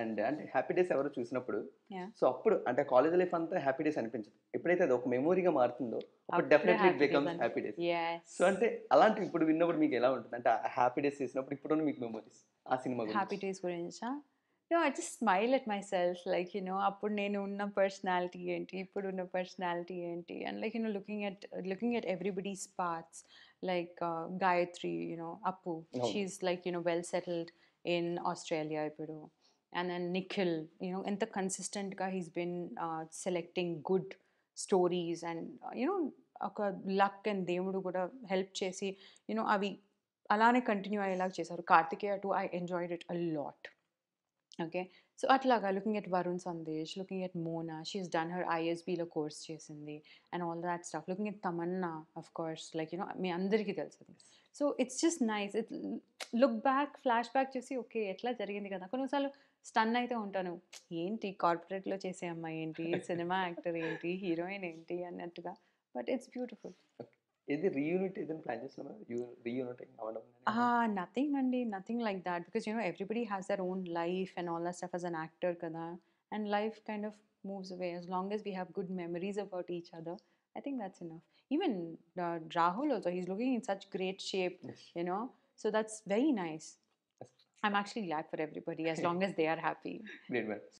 And అంటే happy days ఎవరో చూసినప్పుడు. సో అప్పుడు అంటే కాలేజ్ లైఫ్ అంతా హ్యాపీ డేస్ అనిపించదు. ఎప్పుడైతే అది ఒక మెమొరీగా మారుతుందో అప్పుడు డెఫినెట్లీ ఇట్ బికమ్స్ అంటే. Happy days. సో అంటే అలాంటి ఇప్పుడు విన్నప్పుడు మీకు ఎలా ఉంటుంది? అంటే హ్యాపీ డేస్ చేసినప్పుడు ఇప్పుడు మీకు మెమరీస్ ఆ సినిమా హ్యాపీ డేస్ గురించా? No I just smile at myself like you know అప్పుడు నేను ఉన్న పర్సనాలిటీ ఏంటి? ఇప్పుడు ఉన్న పర్సనాలిటీ ఏంటి? And like you know looking at looking at everybody's parts like Gayatri you know Appu. She's like you know well settled in Australia ఇప్పుడు. And then Nikhil you know ఎంత కన్సిస్టెంట్గా he's been selecting good stories and you know ఒక luck and దేవుడు కూడా help చేసి you know అవి అలానే continue అయ్యేలాగా చేశారు Karthikeya two I enjoyed it a lot okay so అట్లాగా looking at Varun Sandesh looking at Mona she's done her ఐఎస్బీలో course చేసింది and all that stuff looking at Tamannaah of course like you know మీ అందరికీ తెలుసు so it's just nice it look back flashback చేసి okay ఎట్లా జరిగింది కదా. కొన్నిసార్లు stun అయితే ఉంటాను. ఏంటి కార్పొరేట్లో చేసే అమ్మాయి ఏంటి? సినిమా యాక్టర్ ఏంటి? హీరోయిన్ ఏంటి? అన్నట్టుగా. But it's beautiful is the reunit is in plans ah nothing nothing like that. because you know everybody has their own life and all that stuff as an actor kada and life kind of moves away. as long as we have good memories about each other i think that's enough. even uh, rahul also he's looking in such great shape you know. so that's very nice. I'm actually glad for everybody as long as they are happy. Great man.